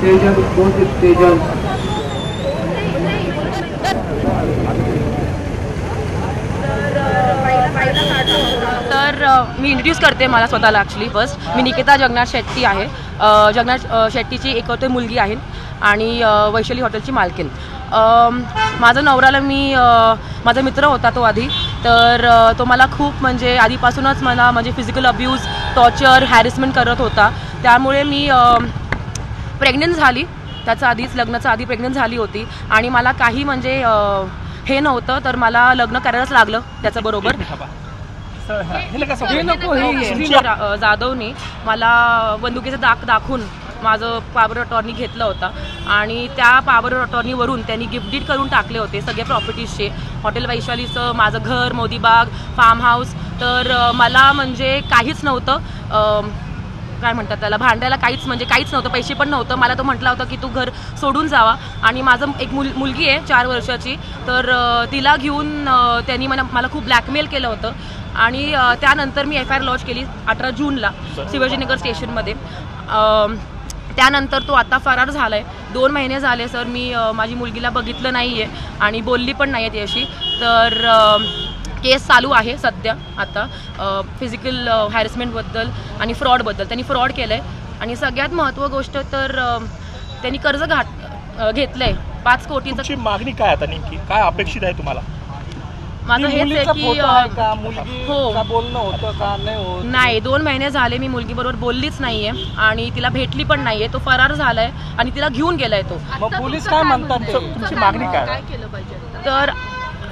तेजन कोण ते तर मी इंट्रोड्यूस करते मला स्वतःला ॲक्च्युली फर्स्ट मी निकिता जगन्नाथ शेट्टी आहे. अ, जगन्नाथ शेट्टीची एकवते मुलगी आहे आणि वैशाली हॉटेलची मालकीन माझं माझा मी माझा मित्र होता तो आधी. तर तो मला खूप म्हणजे आधीपासूनच मला म्हणजे फिजिकल अब्यूज टॉर्चर हॅरेसमेंट करत होता. त्यामुळे मी प्रेग्नंट झाली. त्याच्या आधीच लग्नाच्या आधी प्रेग्नंट झाली होती. आणि मला काही म्हणजे हे नव्हतं तर मला लग्न करायलाच लागलं त्याच्याबरोबर जाधवने मला बंदुकीचा दाग दाखवून माझं पॉवर अटॉर्नी घेतलं होता. आणि त्या पॉवर अटॉर्नीवरून त्यांनी गिफ्ट डीड करून टाकले होते सगळे प्रॉपर्टीजचे हॉटेल वैशालीचं माझं घर मोदीबाग फार्म हाऊस तर मला म्हणजे काहीच नव्हतं. काय म्हणतात त्याला भांडायला काहीच म्हणजे काहीच नव्हतं पैसे पण नव्हतं. मला तो म्हटला होता की तू घर सोडून जावा. आणि माझं एक मुल मुलगी आहे चार वर्षाची. तर तिला घेऊन त्यांनी मला मला खूप ब्लॅकमेल केलं होतं. आणि त्यानंतर मी एफ आय आर लॉन्च केली अठरा जूनला शिवाजीनगर स्टेशनमध्ये त्यानंतर तो आता फरार झाला आहे दोन महिने झाले सर. मी माझी मुलगीला बघितलं नाही आहे आणि बोलली पण नाही आहे ती अशी. तर केस चालू आहे सध्या आता फिजिकल हॅरेसमेंटबद्दल आणि फ्रॉडबद्दल त्यांनी फ्रॉड केलं आहे आणि सगळ्यात महत्त्व गोष्ट तर त्यांनी कर्ज घाट घेतलं आहे पाच कोटीचं मागणी काय आता नेमकी? काय अपेक्षित आहे तुम्हाला? माझं हेच आहे की हो. नाही दोन महिने झाले मी मुलगीबरोबर बोललीच नाहीये आणि तिला भेटली पण नाहीये. तो फरार झालाय आणि तिला घेऊन गेलाय तो. मग पोलीस काय म्हणतात? तुमची मागणी काय तर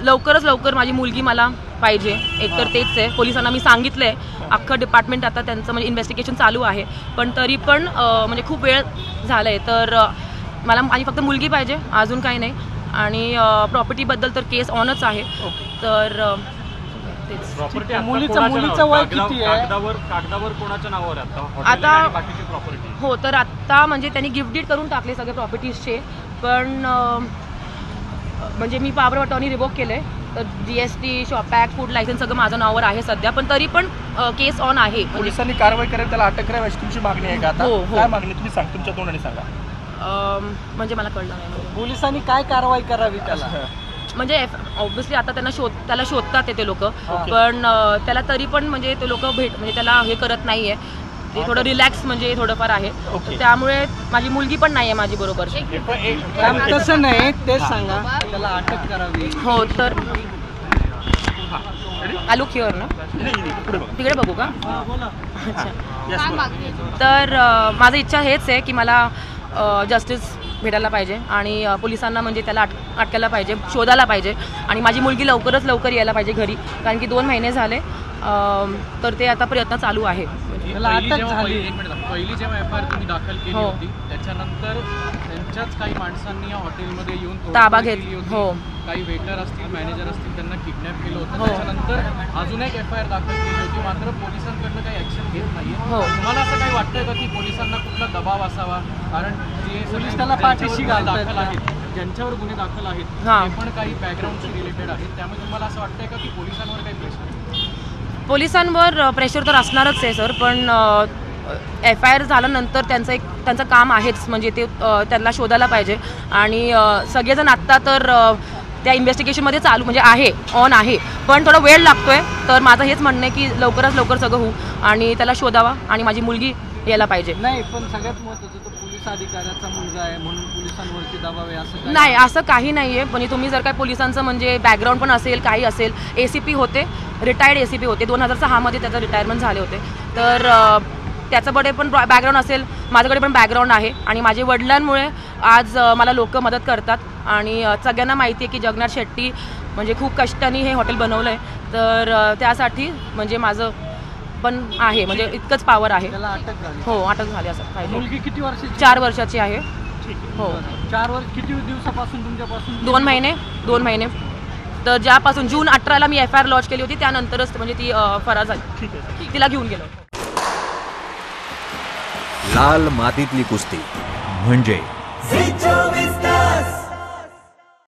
लवकरच लवकर माझी मुलगी मला पाहिजे. एकतर तेच आहे. पोलिसांना मी सांगितलंय. अख्खं डिपार्टमेंट आता त्यांचं म्हणजे इन्व्हेस्टिगेशन चालू आहे. पण तरी पण म्हणजे खूप वेळ झालाय. तर अं, मला माझी फक्त मुलगी पाहिजे. अजून काही नाही. आणि प्रॉपर्टीबद्दल तर केस ऑनच आहे. तर मुलीचं मुलीचं वय किती आहे? कागदावर कागदावर कोणाच्या नावावर आहे आता आता- हो तर आत्ता म्हणजे त्यांनी गिफ्ट डीड करून टाकले सगळे प्रॉपर्टीजचे पण म्हणजे मी पॉवर अटॉर्नी रिवोक केलं आहे तर G S T shop act food licence सगळं माझं नावावर आहे सध्या. पण तरी पण केस ऑन आहे. म्हणजे पोलिसांनी कारवाई करायला त्याला अटक करावी अशी तुमची मागणी आहे का आता? हो, हो. काय मागणी तुम्ही सांग तुमच्या तोंडाने सांगा. म्हणजे मला कळलं नाही. म्हणजे. पोलिसांनी काय कारवाई करावी त्याला? म्हणजे ऑब्व्हियसली आता त्यांना शोध त्याला शोधतात ते लोक. पण अं, त्याला तरी पण म्हणजे ते लोक भेट म्हणजे त्याला हे करत नाहीये. ते थोडं रिलॅक्स म्हणजे थोडंफार आहे. Okay. त्यामुळे माझी मुलगी पण नाही आहे माझी बरोबर. तसं नाही तेच सांगा. त्याला अटक करावी. हो तर आलू क्युअर ना पुढे बघा. तिकडे बघू का अच्छा. Yes, बोला. तर अ, माझं इच्छा हेच आहे की मला जस्टिस भेटायला पाहिजे आणि अ, पोलिसांना म्हणजे त्याला अट अटकायला पाहिजे शोधायला पाहिजे आणि माझी मुलगी लवकरच लवकर यायला पाहिजे घरी कारण की दोन महिने झाले अ, तर ते आता प्रयत्न चालू आहे. त्याला पहिली अटक जेव्हा झाली. पहिली- एक मिनिट थांबा. पहिली जेव्हा एफ आय आर तुम्ही दाखल केली हो. होती त्याच्यानंतर त्यांच्याच काही माणसांनी या हॉटेलमध्ये येऊन तोडफोड ताबा घेत- केली होती. हो. काही वेटर असतील मॅनेजर असतील त्यांना किडनॅप केलं होतं हो. त्याच्यानंतर अजून एक एफ आय आर दाखल केली होती मात्र पोलिसांकडनं काही ऍक्शन घेत नाहीये हो. तुम्हाला असं काही वाटतंय का की पोलिसांना कुठला दबाव असावा कारण जे पोलीस त्याला ज्यांच्यावर पाठीशी गुन्हे दाखल? आहेत ज्यांच्यावर गुन्हे दाखल आहेत हां. ते पण काही बॅकग्राऊंडशी रिलेटेड आहेत त्यामुळे तुम्हाला असं वाटतंय का की पोलिसांवर काही प्रेशर पोलिसांवर प्रेशर तर असणारच आहे सर पण एफ आय आर झाल्यानंतर त्यांचं एक त्यांचं काम आहेच. म्हणजे ते त्यांना शोधायला पाहिजे. आणि सगळेजण आत्ता तर त्या इन्व्हेस्टिगेशनमध्ये चालू म्हणजे आहे ऑन आहे. पण थोडा वेळ लागतो आहे तर माझं हेच म्हणणं आहे की लवकरात लवकर सगळं होऊ आणि त्याला शोधावा आणि माझी मुलगी यायला पाहिजे. नाही पण सगळ्यात महत्त्वाचं अधिकाऱ्याचा मुलगा आहे म्हणून पोलिसांवरती दबाव आहे असं नाही असं काही नाही आहे म्हणजे तुम्ही जर काय पोलिसांचं म्हणजे बॅकग्राऊंड पण असेल काही असेल ए सी पी होते रिटायर्ड ए सी पी होते. दोन हजार सहामध्ये त्याचं रिटायरमेंट झाले होते. तर अ, त्याच्याकडे पण बॅकग्राऊंड असेल माझ्याकडे पण बॅकग्राऊंड आहे. आणि माझे वडिलांमुळे आज अ, मला लोक मदत करतात. आणि अ, सगळ्यांना माहिती आहे की जगन्नाथ शेट्टी म्हणजे खूप कष्टाने हे हॉटेल बनवलं आहे तर अ, त्यासाठी म्हणजे माझं पण आहे म्हणजे इतकंच पॉवर आहे. त्याला अटक झाली. हो अटक झाली असं पाहिजे. मुलगी किती वर्षाची? चार वर्षाची आहे. हो. चार वर्ष किती दिवसापासून तुमच्यापासून? दोन महिने दोन महिने. तर ज्यापासून जून अठराला मी एफ आय आर लॉन्च केली होती त्यानंतरच म्हणजे ती अ, फरार झाली. ठीक आहे तिला घेऊन गेलो. लाल मातीतली कुस्ती. म्हणजे